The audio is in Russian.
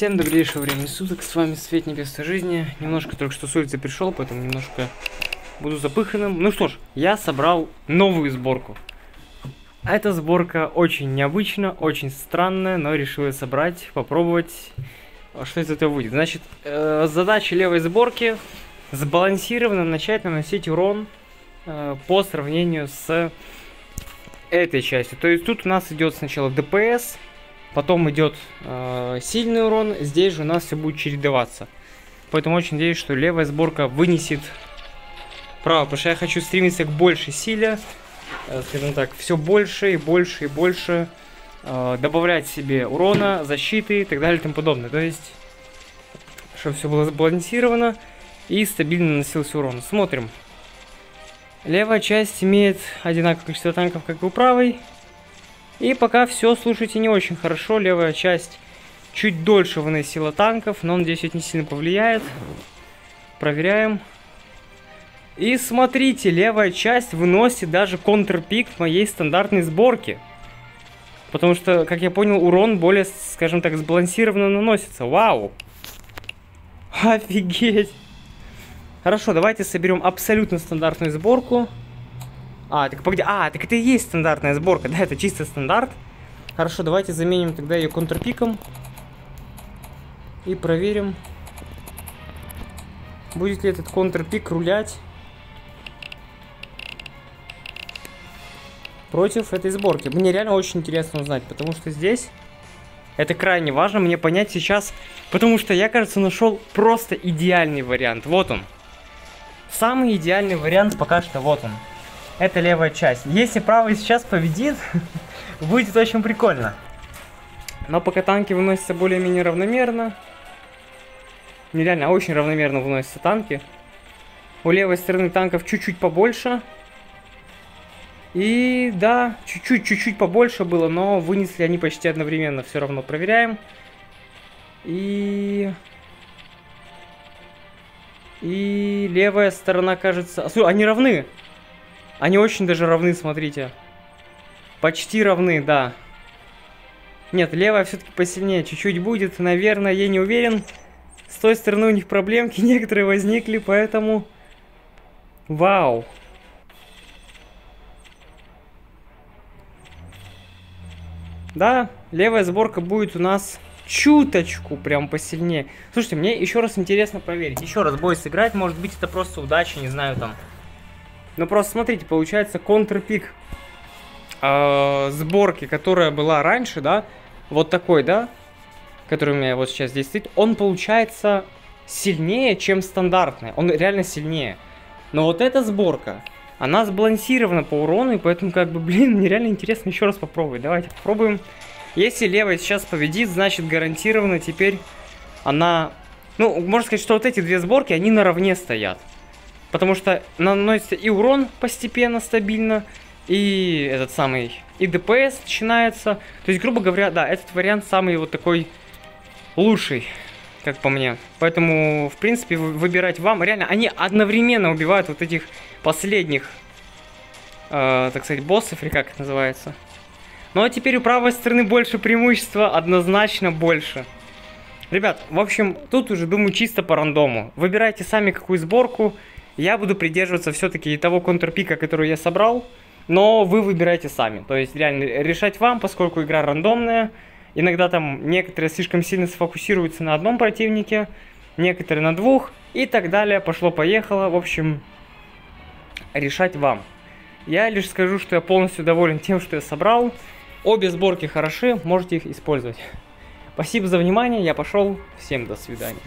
Всем добрейшего времени суток, с вами Свет Небесной Жизни. Немножко только что с улицы пришел, поэтому немножко буду запыханным. Ну что ж, я собрал новую сборку. Эта сборка очень необычна, очень странная, но решил ее собрать, попробовать, что из этого выйдет. Значит, э, задача левой сборки сбалансированно начать наносить урон э, по сравнению с этой частью. То есть тут у нас идет сначала ДПС, потом идет э, сильный урон, здесь же у нас все будет чередоваться. Поэтому очень надеюсь, что левая сборка вынесет право, потому что я хочу стремиться к большей силе, э, скажем так, все больше и больше и больше э, добавлять себе урона, защиты и так далее и тому подобное. То есть, чтобы все было сбалансировано и стабильно наносился урон. Смотрим. Левая часть имеет одинаковое количество танков, как и у правой. И пока все, слушайте, не очень хорошо. Левая часть чуть дольше выносила танков, но он здесь не сильно повлияет. Проверяем. И смотрите, левая часть выносит даже контрпик моей стандартной сборки. Потому что, как я понял, урон более, скажем так, сбалансированно наносится. Вау! Офигеть! Хорошо, давайте соберем абсолютно стандартную сборку. А, так погоди, а, так это и есть стандартная сборка, да, это чисто стандарт. Хорошо, давайте заменим тогда ее контрпиком. И проверим, будет ли этот контрпик рулять против этой сборки. Мне реально очень интересно узнать, потому что здесь это крайне важно мне понять сейчас, потому что я, кажется, нашел просто идеальный вариант. Вот он. Самый идеальный вариант пока что вот он. Это левая часть. Если правый сейчас победит, будет очень прикольно. Но пока танки выносятся более-менее равномерно. Нереально, а очень равномерно выносятся танки. У левой стороны танков чуть-чуть побольше. И да, чуть-чуть, чуть-чуть побольше было, но вынесли они почти одновременно. Все равно проверяем. И и левая сторона, кажется... Слушай, они равны. Они очень даже равны, смотрите. Почти равны, да. Нет, левая все-таки посильнее чуть-чуть будет. Наверное, я не уверен. С той стороны у них проблемки некоторые возникли, поэтому... Вау. Да, левая сборка будет у нас чуточку прям посильнее. Слушайте, мне еще раз интересно проверить. Еще раз бой сыграть, может быть это просто удача, не знаю там. Но просто смотрите, получается контрпик э, сборки, которая была раньше, да, вот такой, да, который у меня вот сейчас здесь стоит, он получается сильнее, чем стандартный. Он реально сильнее. Но вот эта сборка, она сбалансирована по урону, и поэтому, как бы, блин, мне реально интересно еще раз попробовать. Давайте попробуем. Если левая сейчас победит, значит гарантированно теперь она... Ну, можно сказать, что вот эти две сборки, они наравне стоят. Потому что наносится и урон постепенно, стабильно, и этот самый, и ДПС начинается. То есть, грубо говоря, да, этот вариант самый вот такой лучший, как по мне. Поэтому, в принципе, выбирать вам. Реально, они одновременно убивают вот этих последних, э, так сказать, боссов, или как это называется. Ну а теперь у правой стороны больше преимущества, однозначно больше. Ребят, в общем, тут уже думаю чисто по рандому. Выбирайте сами какую сборку. Я буду придерживаться все-таки того контрпика, который я собрал. Но вы выбирайте сами. То есть реально решать вам, поскольку игра рандомная. Иногда там некоторые слишком сильно сфокусируются на одном противнике, некоторые на двух и так далее. Пошло-поехало. В общем, решать вам. Я лишь скажу, что я полностью доволен тем, что я собрал. Обе сборки хороши, можете их использовать. Спасибо за внимание, я пошел. Всем до свидания.